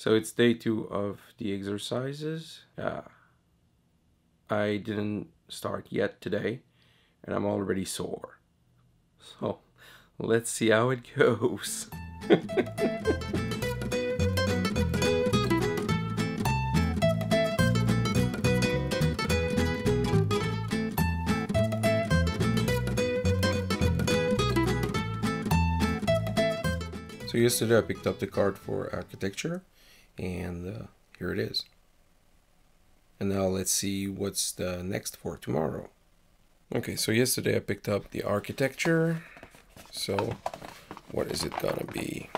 So it's day two of the exercises. Uh, I didn't start yet today, and I'm already sore. So let's see how it goes. So yesterday I picked up the card for architecture and uh, here it is. And now let's see what's the next for tomorrow. Okay, so yesterday I picked up the architecture. So what is it gonna be?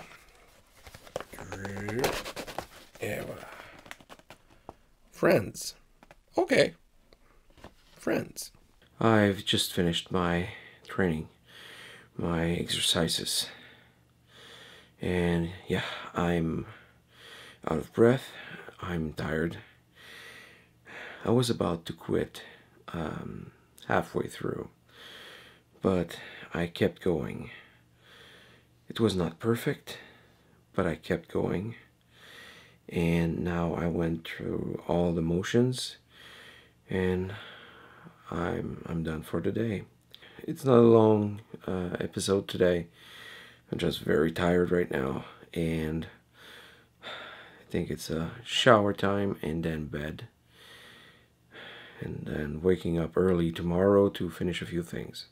Friends. Okay. Friends. I've just finished my training, my exercises. And yeah, I'm out of breath. I'm tired. I was about to quit um, halfway through, but I kept going. It was not perfect, but I kept going. And now I went through all the motions and I'm, I'm done for today. It's not a long uh, episode today. I'm just very tired right now and think it's a shower time and then bed and then waking up early tomorrow to finish a few things.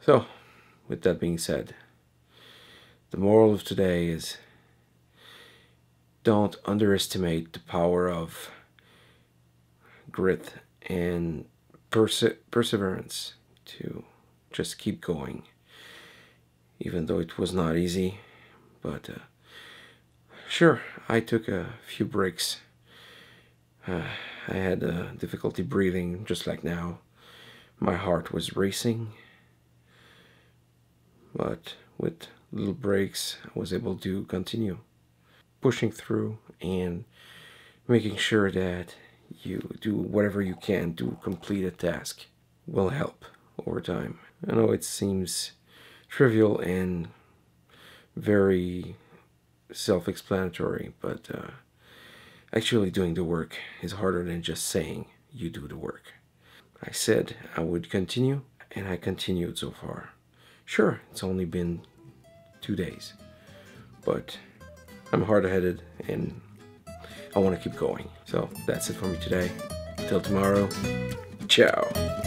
So, with that being said, the moral of today is don't underestimate the power of grit and perse perseverance to just keep going even though it was not easy. But uh, sure, I took a few breaks. Uh, I had uh, difficulty breathing, just like now. My heart was racing. But with little breaks, I was able to continue pushing through and making sure that you do whatever you can to complete a task will help over time. I know it seems trivial and very self-explanatory, but uh, actually doing the work is harder than just saying you do the work. I said I would continue, and I continued so far. Sure, it's only been two days, but I'm hard-headed and I want to keep going. So that's it for me today. Till tomorrow, ciao.